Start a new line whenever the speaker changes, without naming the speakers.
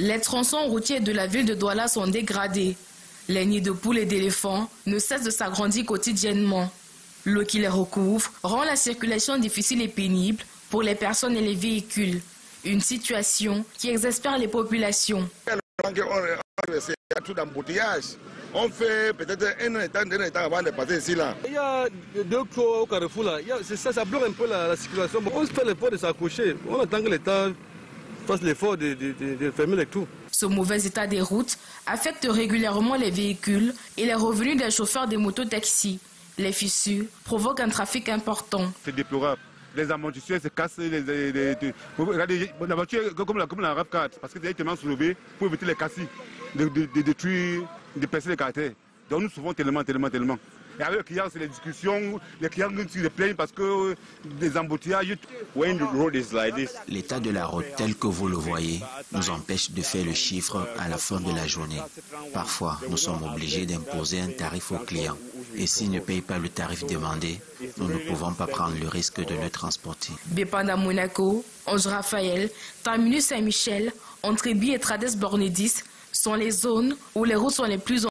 Les tronçons routiers de la ville de Douala sont dégradés. Les nids de poules et d'éléphants ne cessent de s'agrandir quotidiennement. L'eau qui les recouvre rend la circulation difficile et pénible pour les personnes et les véhicules. Une situation qui exaspère les populations.
On fait peut-être un état, un état avant de passer ici là.
Il y a deux trous au carrefour là. Ça, ça bloque un peu la, la circulation. On se fait l'effort de s'accrocher. On attend que l'État fasse l'effort de, de, de, de, fermer les trous.
Ce mauvais état des routes affecte régulièrement les véhicules et les revenus des chauffeurs des motos-taxis. Les fissures provoquent un trafic important.
C'est déplorable les amortisseurs se cassent. Les, les, regardez, la voiture comme la, comme la RAV4, parce que c'est directement soulevé pour éviter les cassis, de, de, de, détruire, de percer les caractères. Donc nous souffrons tellement, tellement, tellement. Et avec le client, c'est les discussions, les clients nous se plaignent parce que des embouteillages.
L'état de la route tel que vous le voyez nous empêche de faire le chiffre à la fin de la journée. Parfois, nous sommes obligés d'imposer un tarif aux clients. Et s'ils ne payent pas le tarif demandé, nous ne pouvons pas prendre le risque de le transporter.
Bépanda Monaco, Ange Raphaël, Terminus Saint-Michel, Entrebi et Trades Bornedis sont les zones où les routes sont les plus